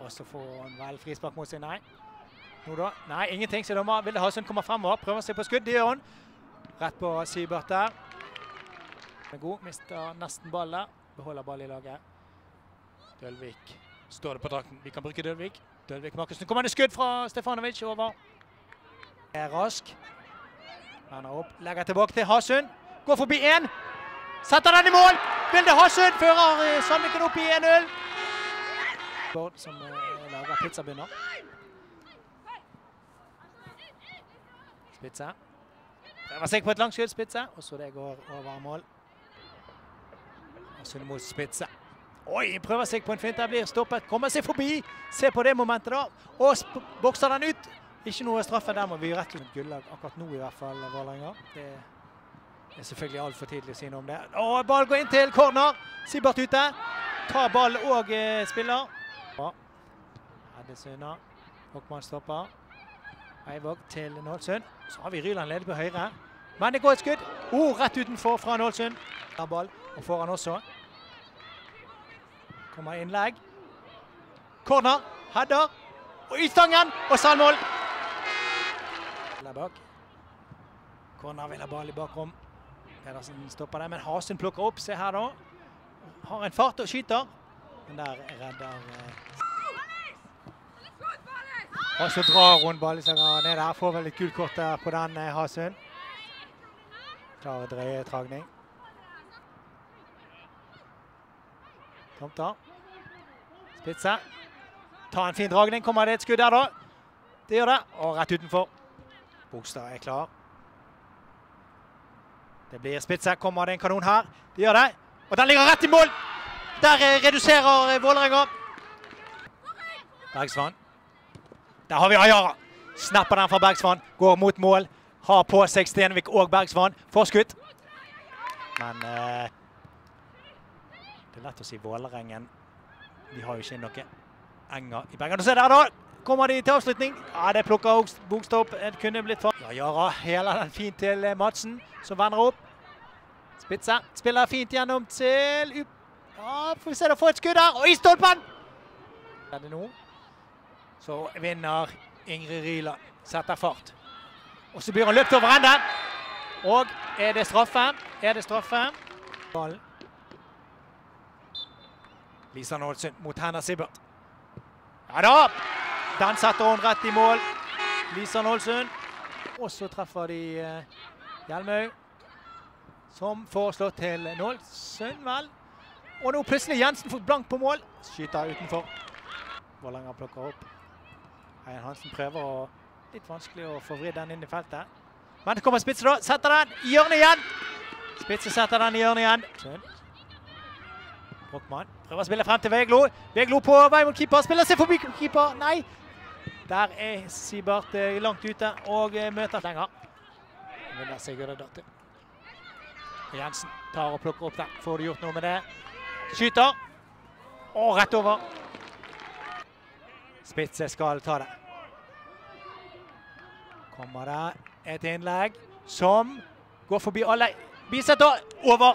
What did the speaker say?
Og så får han vel frispark mot seg. Nei. Nå da? Nei, ingenting. Så dommer Vilde Hasund kommer fremover. Prøver seg på skudd. Det gjør hun. Rett på Sybert der. Den er god. Mister nesten ballen. Beholder ball i laget. Dølvik står det på drakten. Vi kan bruke Dølvik. Dølvik Markussen. Kommer det skudd fra Stefanovic over. Er rask. Vender opp. Legger tilbake til Hasund. Går forbi én. Setter den i mål! Vilde Hasund fører eh, Sandviken opp i 1-0. Bård som eh, lager pizzabunner. Spitze. Prøver seg på et langskudd, Spitze. Og så det går over mål. Hasund mot Spitze. Oi, prøver seg på en fint. Der blir stoppet. Kommer seg forbi. Se på det momentet, da. Og bokser den ut. Ikke noe straffe. Der må vi rett og slett gullag akkurat nå, i hvert fall, Vålerenga. Det er selvfølgelig altfor tidlig å si noe om det. Og ball går inn til corner. Sibert ute. Tar ball og eh, spiller. Bra. Heddes stopper. Eivåg til Nålsund. Så har vi Ryland ledig på høyre. Men det går et skudd. Oh, rett utenfor fra Nålsund. Ball og foran også. Kommer innlegg. Corner. Header. Og i stangen. Og bak. Corner vil ha ball i bakrom. Pedersen stopper det, men Hasund plukker opp. Se her, da. Har en fart og skyter. Men der redder eh. Og så drar hun Ballisager ned der. Får vel et gult kort der på den, eh, Hasund. Klar dreietragning. Tomter. Spitse. Ta en fin dragning. Kommer det et skudd der, da? Det gjør det. Og rett utenfor. Bogstad er klar. Det blir spitse. Kommer det en kanon her? Det gjør det. Og den ligger rett i mål! Der eh, reduserer eh, Vålerenga. Bergsvann. Der har vi Ayara. Snapper den fra Bergsvann. Går mot mål. Har på seg Stenvik og Bergsvann. Forskudd. Men eh, Det er lett å si Vålerengen. De har jo ikke noe enger i Bergen. Og se der, da! Kommer de til avslutning? Ja, det plukker Bogstad opp. Det kunne blitt for. Ja, Yara heler den fint til eh, Madsen, som vender opp. Spitse. spiller fint gjennom til Ja, får vi se, da får et skudd der. Og i stolpen! Er det nå? Så vinner Ingrid Ryland. Setter fart. Og så blir han løpt over enden. Og er det straffe? Er det straffe? Ballen. Lisa Nålsund mot Henna Sibbert. Ja da! Den setter hun rett i mål. Lisa Nålsund. Og så treffer de eh, Hjelmøy, som foreslår til Nålsund, vel. Og nå plutselig Jensen får blank på mål. Skyter utenfor. Vålerenga plukker opp. Heian Hansen prøver å Litt vanskelig å få vridd den inn i feltet. Men det kommer Spitze, da. Setter den i hjørnet igjen. Spitze setter den i hjørnet igjen. Sund. Brochmann prøver å spille frem til Veglo. Veglo på vei mot keeper. Spiller seg forbi keeper. Nei. Der er Sibert eh, langt ute og eh, møter lenger. Vinner Sigurd Datter. Jensen tar og plukker opp den. Får du gjort noe med det? Skyter. Og rett over. Spitze skal ta det. Kommer det et innlegg som går forbi alle. Bisetter over.